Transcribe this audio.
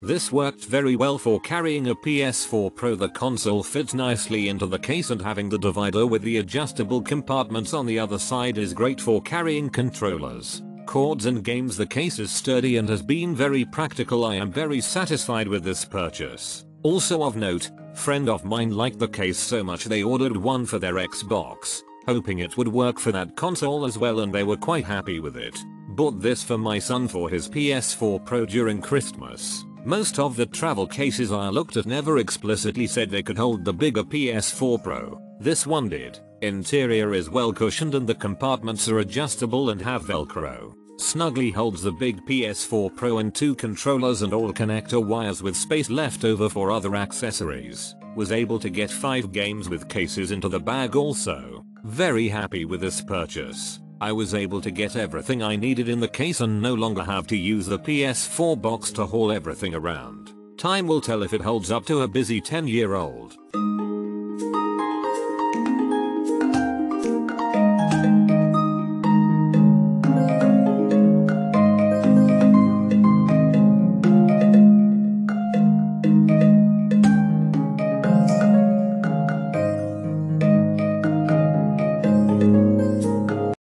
This worked very well for carrying a PS4 Pro the console fits nicely into the case and having the divider with the adjustable compartments on the other side is great for carrying controllers, cords and games the case is sturdy and has been very practical I am very satisfied with this purchase. Also of note, friend of mine liked the case so much they ordered one for their Xbox, hoping it would work for that console as well and they were quite happy with it. Bought this for my son for his PS4 Pro during Christmas. Most of the travel cases I looked at never explicitly said they could hold the bigger PS4 Pro. This one did. Interior is well cushioned and the compartments are adjustable and have velcro. Snugly holds the big PS4 Pro and two controllers and all connector wires with space left over for other accessories. Was able to get 5 games with cases into the bag also. Very happy with this purchase. I was able to get everything I needed in the case and no longer have to use the PS4 box to haul everything around. Time will tell if it holds up to a busy 10 year old.